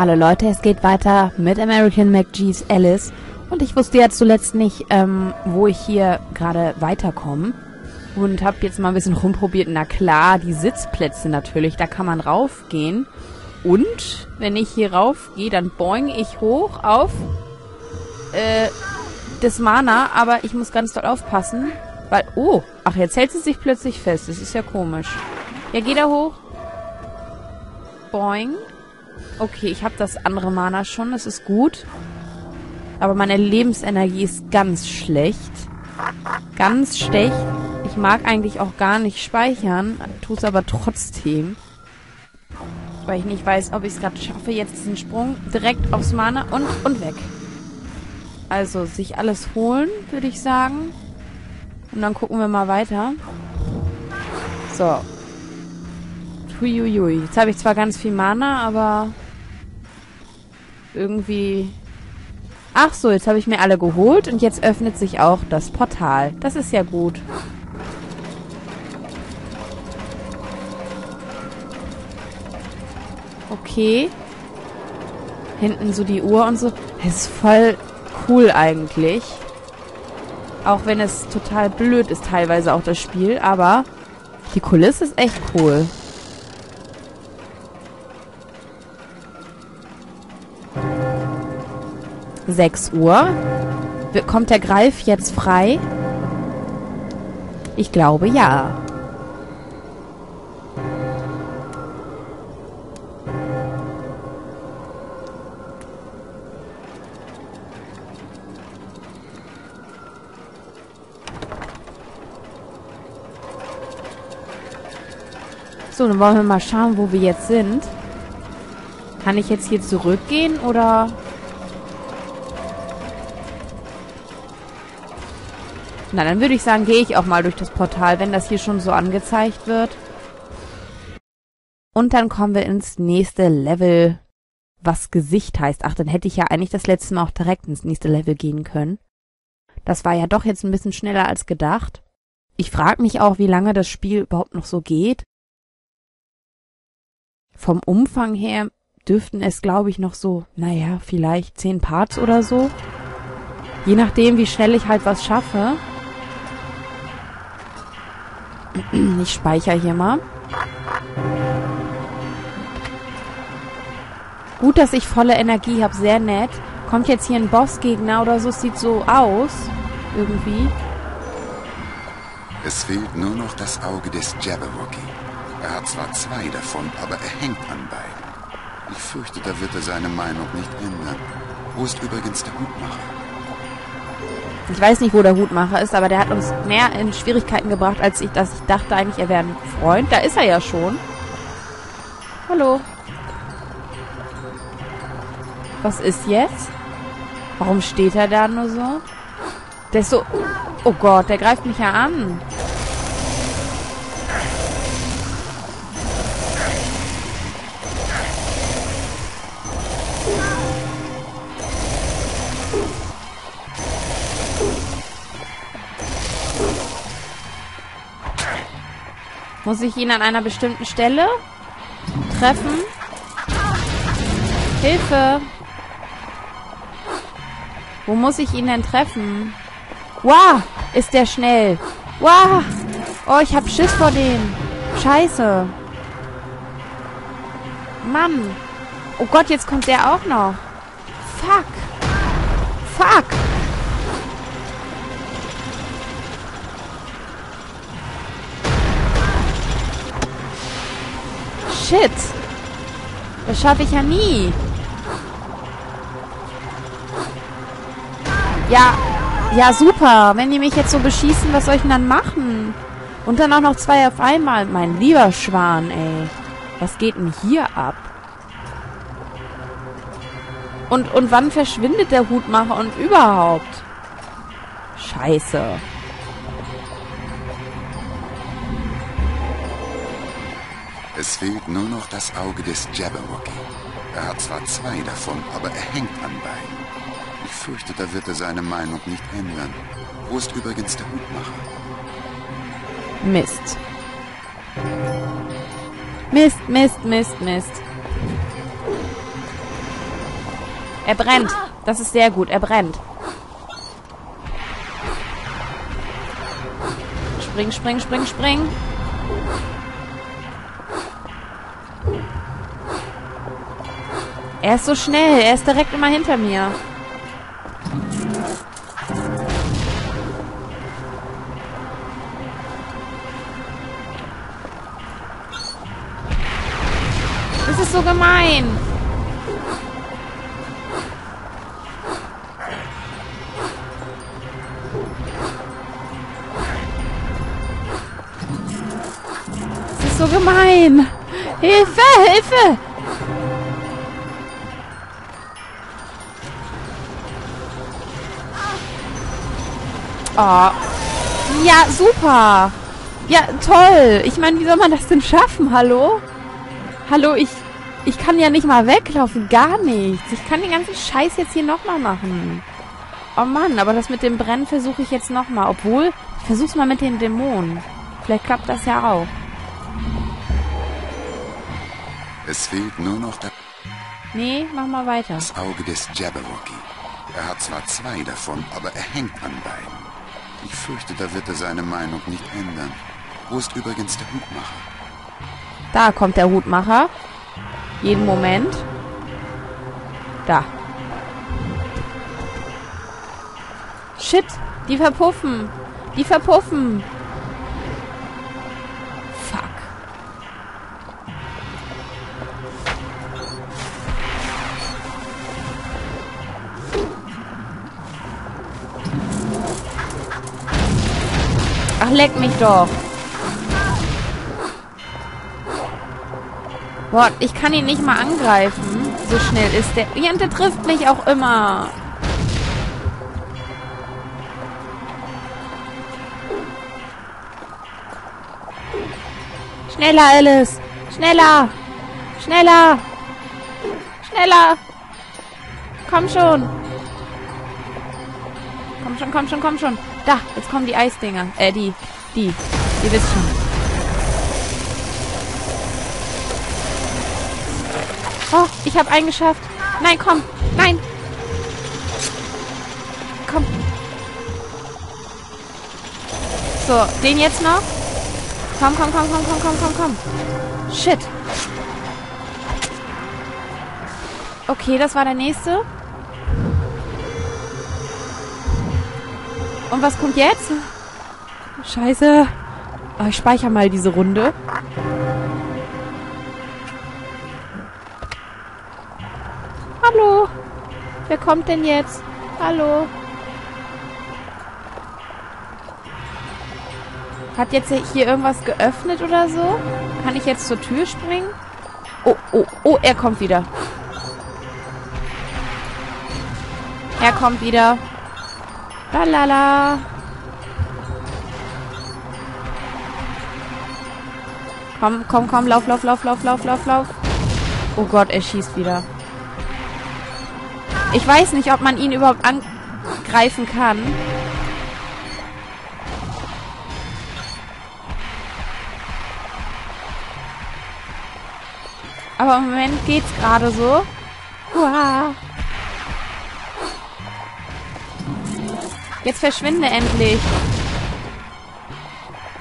Hallo Leute, es geht weiter mit American McGee's Alice. Und ich wusste ja zuletzt nicht, ähm, wo ich hier gerade weiterkomme. Und habe jetzt mal ein bisschen rumprobiert. Na klar, die Sitzplätze natürlich, da kann man raufgehen. Und wenn ich hier raufgehe, dann boing ich hoch auf äh, das Mana. Aber ich muss ganz doll aufpassen, weil... Oh, ach, jetzt hält sie sich plötzlich fest. Das ist ja komisch. Ja, geh da hoch. Boing. Okay, ich habe das andere Mana schon, das ist gut. Aber meine Lebensenergie ist ganz schlecht. Ganz schlecht. Ich mag eigentlich auch gar nicht speichern, tue es aber trotzdem. Weil ich nicht weiß, ob ich es gerade schaffe. Jetzt diesen Sprung direkt aufs Mana und, und weg. Also, sich alles holen, würde ich sagen. Und dann gucken wir mal weiter. So. Huiuiui. Jetzt habe ich zwar ganz viel Mana, aber irgendwie... Ach so, jetzt habe ich mir alle geholt und jetzt öffnet sich auch das Portal. Das ist ja gut. Okay. Hinten so die Uhr und so. Das ist voll cool eigentlich. Auch wenn es total blöd ist teilweise auch das Spiel, aber die Kulisse ist echt cool. 6 Uhr. Kommt der Greif jetzt frei? Ich glaube ja. So, dann wollen wir mal schauen, wo wir jetzt sind. Kann ich jetzt hier zurückgehen oder... Na, dann würde ich sagen, gehe ich auch mal durch das Portal, wenn das hier schon so angezeigt wird. Und dann kommen wir ins nächste Level, was Gesicht heißt. Ach, dann hätte ich ja eigentlich das letzte Mal auch direkt ins nächste Level gehen können. Das war ja doch jetzt ein bisschen schneller als gedacht. Ich frage mich auch, wie lange das Spiel überhaupt noch so geht. Vom Umfang her dürften es, glaube ich, noch so, naja, vielleicht zehn Parts oder so. Je nachdem, wie schnell ich halt was schaffe. Ich speichere hier mal. Gut, dass ich volle Energie habe. Sehr nett. Kommt jetzt hier ein Bossgegner oder so? Sieht so aus. Irgendwie. Es fehlt nur noch das Auge des Jabberwocky. Er hat zwar zwei davon, aber er hängt an beiden. Ich fürchte, da wird er seine Meinung nicht ändern. Wo ist übrigens der Hutmacher? Ich weiß nicht, wo der Hutmacher ist, aber der hat uns mehr in Schwierigkeiten gebracht, als ich, dass ich dachte eigentlich, er wäre ein Freund. Da ist er ja schon. Hallo. Was ist jetzt? Warum steht er da nur so? Der ist so... Oh Gott, der greift mich ja an. Muss ich ihn an einer bestimmten Stelle treffen? Hilfe! Wo muss ich ihn denn treffen? Wow, ist der schnell. Wow! Oh, ich hab Schiss vor dem. Scheiße. Mann. Oh Gott, jetzt kommt der auch noch. Fuck. Fuck. Shit. Das schaffe ich ja nie. Ja, ja super. Wenn die mich jetzt so beschießen, was soll ich denn dann machen? Und dann auch noch zwei auf einmal. Mein lieber Schwan, ey. Was geht denn hier ab? Und, und wann verschwindet der Hutmacher und überhaupt? Scheiße. Es fehlt nur noch das Auge des Jabberwocky. Er hat zwar zwei davon, aber er hängt an beiden. Ich fürchte, da wird er seine Meinung nicht ändern. Wo ist übrigens der Hutmacher? Mist. Mist, Mist, Mist, Mist. Er brennt. Das ist sehr gut. Er brennt. Spring, spring, spring, spring. Er ist so schnell. Er ist direkt immer hinter mir. Oh. Ja, super. Ja, toll. Ich meine, wie soll man das denn schaffen? Hallo? Hallo, ich, ich kann ja nicht mal weglaufen. Gar nichts. Ich kann den ganzen Scheiß jetzt hier nochmal machen. Oh Mann, aber das mit dem Brennen versuche ich jetzt nochmal. Obwohl, ich versuch's mal mit den Dämonen. Vielleicht klappt das ja auch. Es fehlt nur noch das Nee, mach mal weiter. Auge des Jabberwocky. Er hat zwar zwei davon, aber er hängt an beiden. Ich fürchte, da wird er seine Meinung nicht ändern. Wo ist übrigens der Hutmacher? Da kommt der Hutmacher. Jeden Moment. Da. Shit, die verpuffen. Die verpuffen. Ach, leck mich doch. Boah, ich kann ihn nicht mal angreifen. So schnell ist der. Ja, und der trifft mich auch immer. Schneller, Alice. Schneller. Schneller. Schneller. Komm schon. Schon, komm schon, komm schon. Da, jetzt kommen die Eisdinger. Äh, die. Die. Ihr wisst schon. Oh, ich habe einen geschafft. Nein, komm. Nein. Komm. So, den jetzt noch. Komm, komm, komm, komm, komm, komm, komm, komm. Shit. Okay, das war der nächste. Und was kommt jetzt? Scheiße. Oh, ich speichere mal diese Runde. Hallo? Wer kommt denn jetzt? Hallo? Hat jetzt hier irgendwas geöffnet oder so? Kann ich jetzt zur Tür springen? Oh, oh, oh, er kommt wieder. Er kommt wieder. Lalala. Komm, komm, komm, lauf, lauf, lauf, lauf, lauf, lauf, lauf. Oh Gott, er schießt wieder. Ich weiß nicht, ob man ihn überhaupt angreifen kann. Aber im Moment geht's gerade so. Jetzt verschwinde endlich.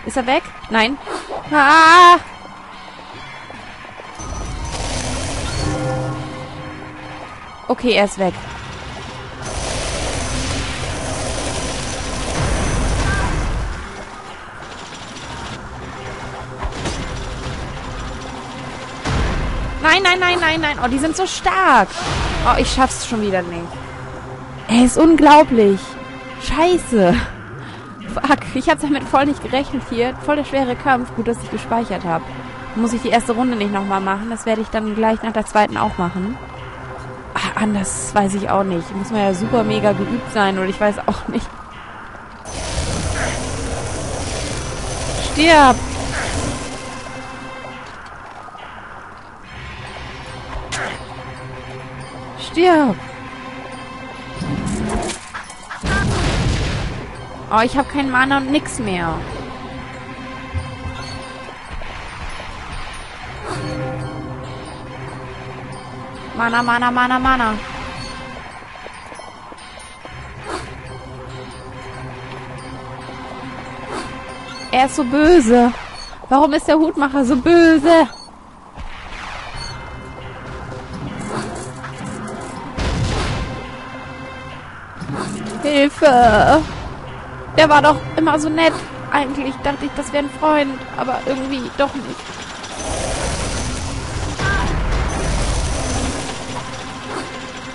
Ist er weg? Nein. Ah! Okay, er ist weg. Nein, nein, nein, nein, nein. Oh, die sind so stark. Oh, ich schaff's schon wieder nicht. Er ist unglaublich. Scheiße. Fuck, ich habe damit voll nicht gerechnet hier. Voll der schwere Kampf. Gut, dass ich gespeichert habe. Muss ich die erste Runde nicht nochmal machen. Das werde ich dann gleich nach der zweiten auch machen. Ach, anders weiß ich auch nicht. Muss man ja super mega geübt sein oder ich weiß auch nicht. Stirb! Stirb! Oh, ich habe keinen Mana und nix mehr. Mana, Mana, Mana, Mana. Er ist so böse. Warum ist der Hutmacher so böse? Hilfe! Der war doch immer so nett. Eigentlich dachte ich, das wäre ein Freund, aber irgendwie doch nicht.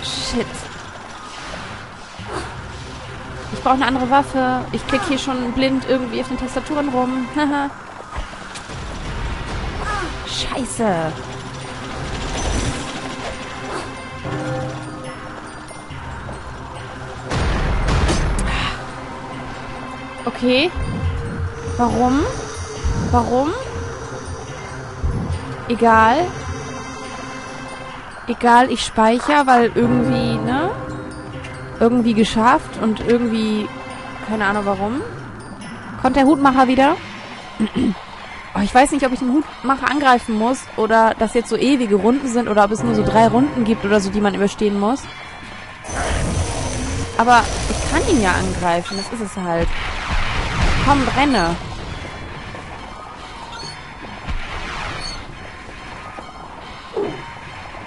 Shit. Ich brauche eine andere Waffe. Ich klicke hier schon blind irgendwie auf den Tastaturen rum. Scheiße. Okay. Warum? Warum? Egal. Egal, ich speichere, weil irgendwie, ne? Irgendwie geschafft und irgendwie, keine Ahnung warum. Kommt der Hutmacher wieder? oh, ich weiß nicht, ob ich den Hutmacher angreifen muss oder das jetzt so ewige Runden sind oder ob es nur so drei Runden gibt oder so, die man überstehen muss. Aber ich kann ihn ja angreifen, das ist es halt. Komm, brenne.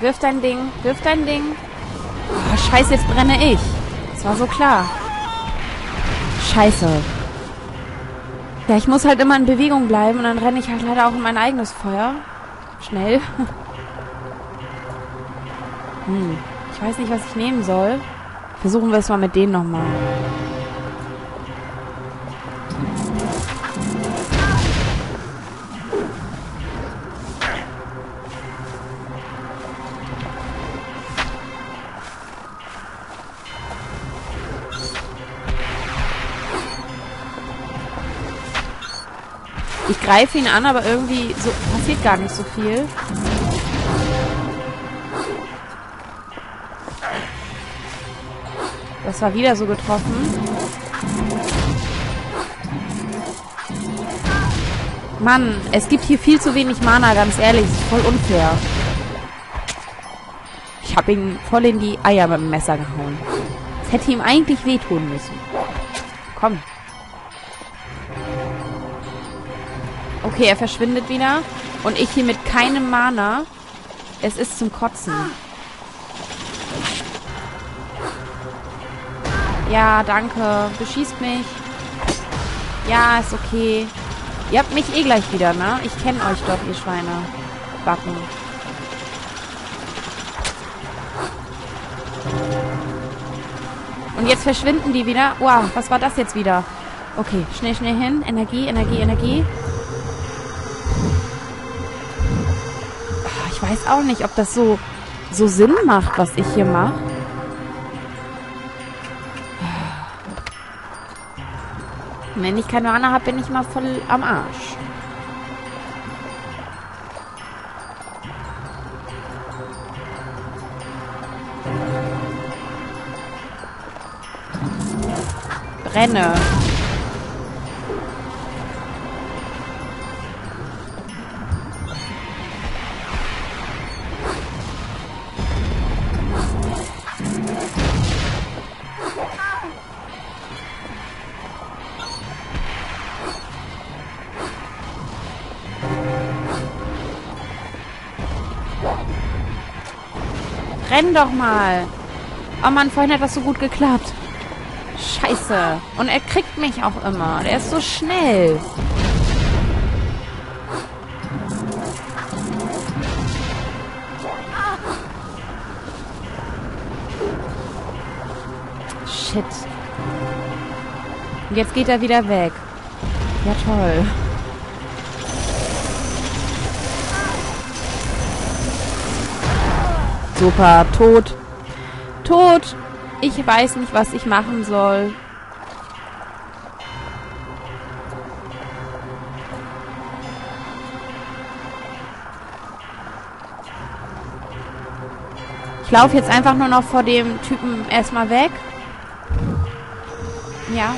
Wirf dein Ding, wirf dein Ding. Oh, scheiße, jetzt brenne ich. Das war so klar. Scheiße. Ja, ich muss halt immer in Bewegung bleiben und dann renne ich halt leider auch in mein eigenes Feuer. Schnell. hm. Ich weiß nicht, was ich nehmen soll. Versuchen wir es mal mit denen nochmal. Greife ihn an, aber irgendwie so passiert gar nicht so viel. Das war wieder so getroffen. Mann, es gibt hier viel zu wenig Mana, ganz ehrlich. Das ist voll unfair. Ich habe ihn voll in die Eier mit dem Messer gehauen. Es hätte ihm eigentlich wehtun müssen. Komm. Okay, er verschwindet wieder. Und ich hier mit keinem Mana. Es ist zum Kotzen. Ja, danke. Beschießt mich. Ja, ist okay. Ihr habt mich eh gleich wieder, ne? Ich kenne euch doch, ihr Schweine. Backen. Und jetzt verschwinden die wieder. Wow, was war das jetzt wieder? Okay, schnell, schnell hin. Energie, Energie, Energie. Ich weiß auch nicht, ob das so, so Sinn macht, was ich hier mache. Wenn ich keine Mana habe, bin ich mal voll am Arsch. Brenne. Renn doch mal. Oh Mann, vorhin hat das so gut geklappt. Scheiße. Und er kriegt mich auch immer. Der ist so schnell. Shit. Und jetzt geht er wieder weg. Ja, toll. Super, tot. Tot. Ich weiß nicht, was ich machen soll. Ich laufe jetzt einfach nur noch vor dem Typen erstmal weg. Ja,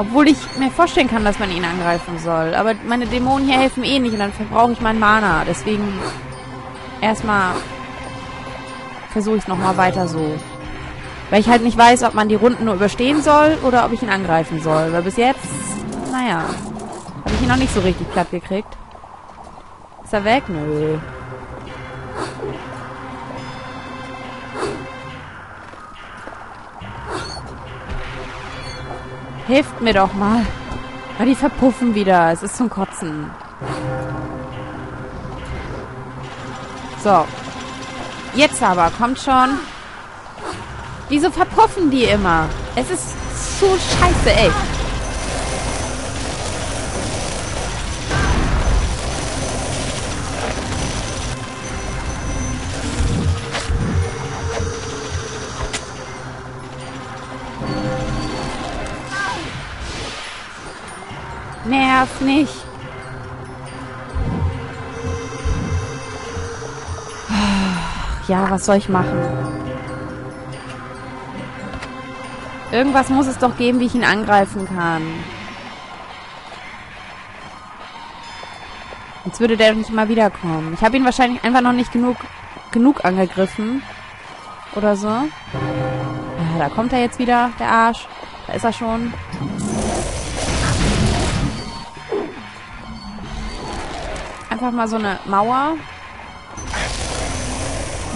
Obwohl ich mir vorstellen kann, dass man ihn angreifen soll. Aber meine Dämonen hier helfen eh nicht und dann verbrauche ich mein Mana. Deswegen erstmal versuche ich es nochmal weiter so. Weil ich halt nicht weiß, ob man die Runden nur überstehen soll oder ob ich ihn angreifen soll. Weil bis jetzt, naja, habe ich ihn noch nicht so richtig platt gekriegt. Ist er weg? Nö. Hilft mir doch mal. Aber die verpuffen wieder. Es ist zum Kotzen. So. Jetzt aber, kommt schon. Wieso verpuffen die immer? Es ist so scheiße, ey. Nerv nicht. Ja, was soll ich machen? Irgendwas muss es doch geben, wie ich ihn angreifen kann. Jetzt würde der nicht mal wiederkommen. Ich habe ihn wahrscheinlich einfach noch nicht genug, genug angegriffen. Oder so. Ja, da kommt er jetzt wieder, der Arsch. Da ist er schon. Einfach mal so eine Mauer.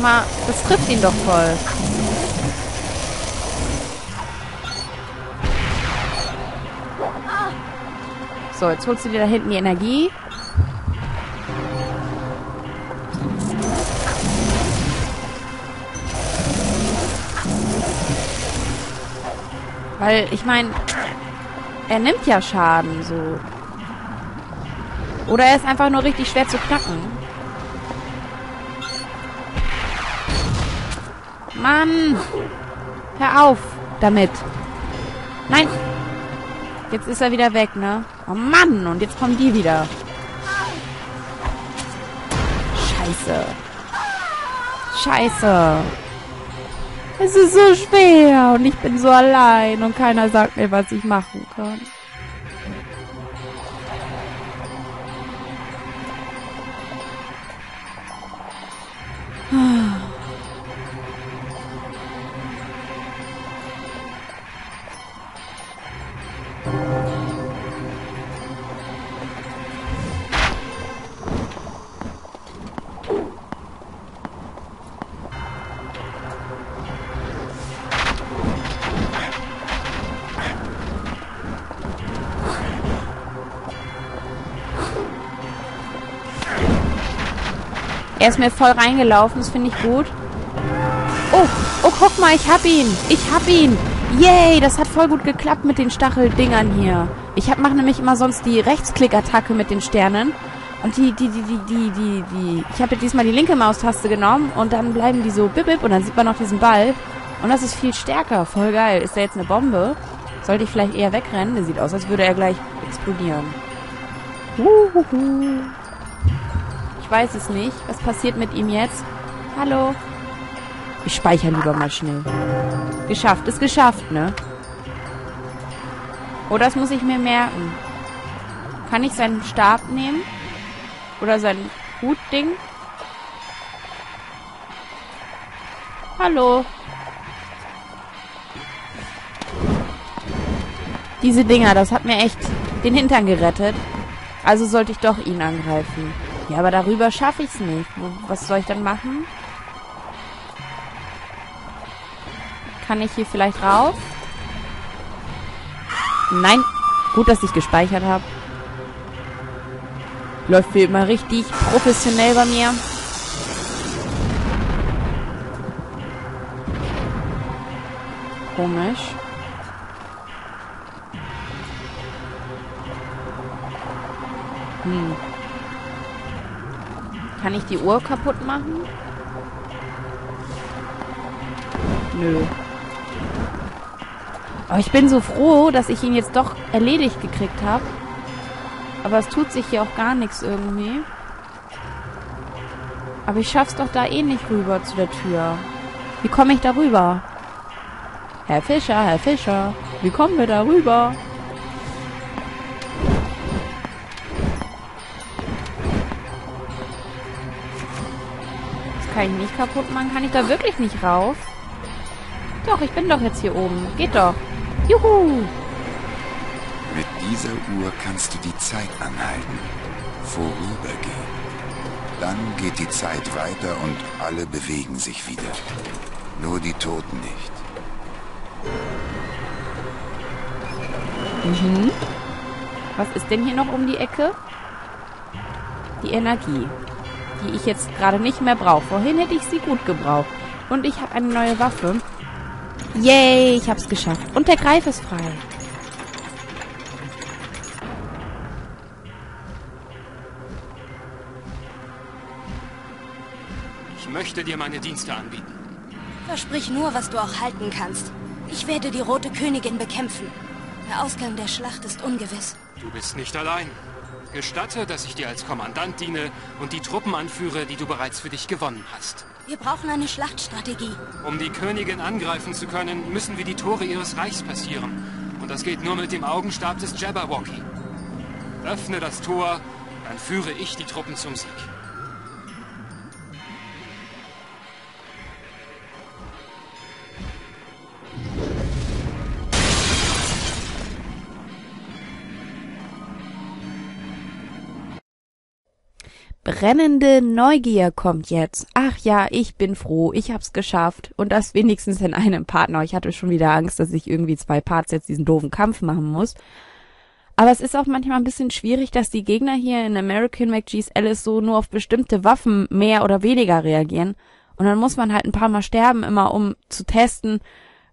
Mal, das trifft ihn doch voll. So, jetzt holst du dir da hinten die Energie. Weil, ich meine, er nimmt ja Schaden, so. Oder er ist einfach nur richtig schwer zu knacken. Mann! Hör auf damit. Nein! Jetzt ist er wieder weg, ne? Oh Mann! Und jetzt kommen die wieder. Scheiße. Scheiße. Es ist so schwer und ich bin so allein und keiner sagt mir, was ich machen kann. Er ist mir voll reingelaufen, das finde ich gut. Oh, oh, guck mal, ich hab ihn. Ich hab ihn. Yay, das hat voll gut geklappt mit den Stacheldingern hier. Ich mache nämlich immer sonst die Rechtsklick-Attacke mit den Sternen. Und die, die, die, die, die, die, die. Ich habe diesmal die linke Maustaste genommen und dann bleiben die so bip, bip und dann sieht man noch diesen Ball. Und das ist viel stärker. Voll geil. Ist da jetzt eine Bombe? Sollte ich vielleicht eher wegrennen? Der sieht aus, als würde er gleich explodieren. Uhuhu. Ich weiß es nicht. Was passiert mit ihm jetzt? Hallo? Ich speichere lieber mal schnell. Geschafft. Ist geschafft, ne? Oh, das muss ich mir merken. Kann ich seinen Stab nehmen? Oder sein Hutding? Hallo? Diese Dinger, das hat mir echt den Hintern gerettet. Also sollte ich doch ihn angreifen. Ja, aber darüber schaffe ich es nicht. Was soll ich dann machen? Kann ich hier vielleicht rauf? Nein. Gut, dass ich gespeichert habe. Läuft wie immer richtig professionell bei mir. Komisch. Hm. Kann ich die Uhr kaputt machen? Nö. Aber ich bin so froh, dass ich ihn jetzt doch erledigt gekriegt habe. Aber es tut sich hier auch gar nichts irgendwie. Aber ich schaff's doch da eh nicht rüber zu der Tür. Wie komme ich da rüber? Herr Fischer, Herr Fischer, wie kommen wir da rüber? Kann ich nicht kaputt machen. Kann ich da wirklich nicht rauf? Doch, ich bin doch jetzt hier oben. Geht doch. Juhu! Mit dieser Uhr kannst du die Zeit anhalten. Vorübergehen. Dann geht die Zeit weiter und alle bewegen sich wieder. Nur die Toten nicht. Mhm. Was ist denn hier noch um die Ecke? Die Energie, die ich jetzt gerade nicht mehr brauche. Vorhin hätte ich sie gut gebraucht. Und ich habe eine neue Waffe. Yay, ich habe es geschafft. Und der Greif ist frei. Ich möchte dir meine Dienste anbieten. Versprich nur, was du auch halten kannst. Ich werde die Rote Königin bekämpfen. Der Ausgang der Schlacht ist ungewiss. Du bist nicht allein. Gestatte, dass ich dir als Kommandant diene und die Truppen anführe, die du bereits für dich gewonnen hast. Wir brauchen eine Schlachtstrategie. Um die Königin angreifen zu können, müssen wir die Tore ihres Reichs passieren. Und das geht nur mit dem Augenstab des Jabberwocky. Öffne das Tor, dann führe ich die Truppen zum Sieg. Brennende Neugier kommt jetzt. Ach ja, ich bin froh, ich hab's geschafft. Und das wenigstens in einem Partner. Ich hatte schon wieder Angst, dass ich irgendwie zwei Parts jetzt diesen doofen Kampf machen muss. Aber es ist auch manchmal ein bisschen schwierig, dass die Gegner hier in American McGee's Alice so nur auf bestimmte Waffen mehr oder weniger reagieren. Und dann muss man halt ein paar Mal sterben, immer um zu testen,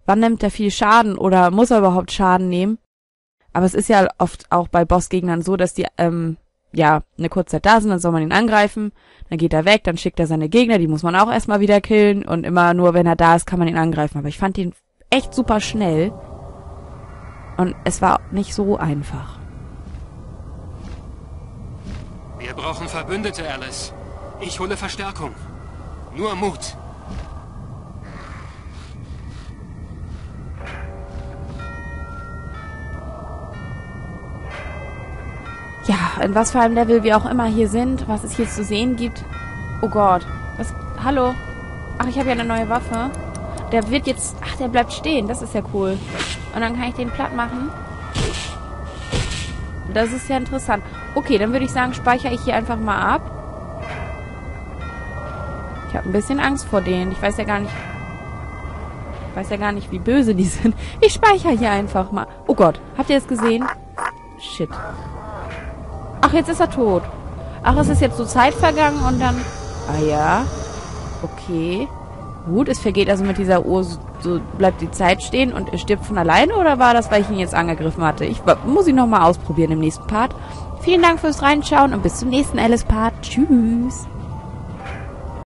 wann nimmt er viel Schaden oder muss er überhaupt Schaden nehmen. Aber es ist ja oft auch bei Bossgegnern so, dass die ähm, ja, eine kurze Zeit da sind, dann soll man ihn angreifen, dann geht er weg, dann schickt er seine Gegner, die muss man auch erstmal wieder killen und immer nur, wenn er da ist, kann man ihn angreifen. Aber ich fand ihn echt super schnell und es war nicht so einfach. Wir brauchen Verbündete, Alice. Ich hole Verstärkung. Nur Mut. Ja, in was für einem Level wir auch immer hier sind, was es hier zu sehen gibt. Oh Gott. Was? Hallo? Ach, ich habe ja eine neue Waffe. Der wird jetzt... Ach, der bleibt stehen. Das ist ja cool. Und dann kann ich den platt machen. Das ist ja interessant. Okay, dann würde ich sagen, speichere ich hier einfach mal ab. Ich habe ein bisschen Angst vor denen. Ich weiß ja gar nicht... Ich weiß ja gar nicht, wie böse die sind. Ich speichere hier einfach mal. Oh Gott, habt ihr das gesehen? Shit. Ach, jetzt ist er tot. Ach, es ist jetzt so Zeit vergangen und dann... Ah ja. Okay. Gut, es vergeht also mit dieser Uhr, so, so bleibt die Zeit stehen und er stirbt von alleine oder war das, weil ich ihn jetzt angegriffen hatte? Ich muss ihn nochmal ausprobieren im nächsten Part. Vielen Dank fürs Reinschauen und bis zum nächsten Alice-Part. Tschüss.